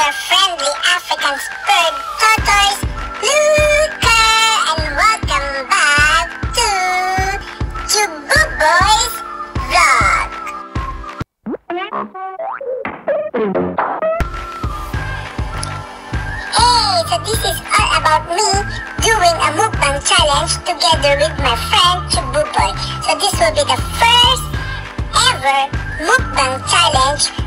your friendly African spurred tortoise, Luca, and welcome back to Chubu Boys Vlog. Hey, so this is all about me doing a mukbang challenge together with my friend Chubu Boy. So this will be the first ever mukbang challenge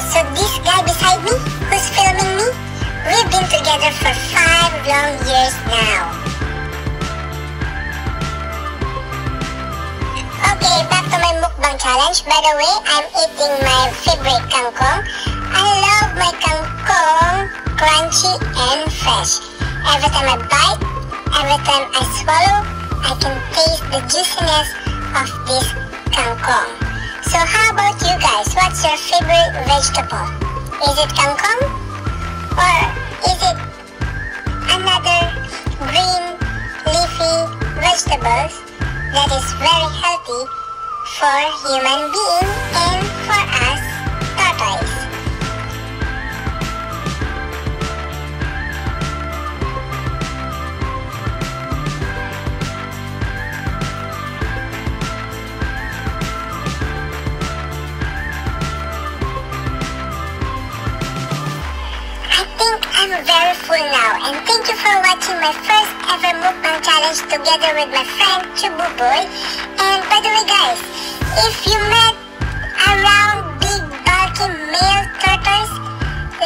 so this guy beside me who's filming me, we've been together for five long years now. Okay, back to my mukbang challenge. By the way, I'm eating my favorite kangkong. I love my kangkong crunchy and fresh. Every time I bite, every time I swallow, I can taste the juiciness of this kangkong. So how about you guys? What's your favorite vegetable? Is it kangkong? Or is it another green leafy vegetables that is very healthy for human being very full now and thank you for watching my first ever mukbang challenge together with my friend Chuboboi. And by the way guys, if you met around big bulky male turtles,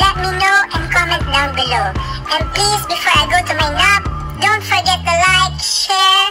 let me know and comment down below. And please before I go to my nap, don't forget to like, share,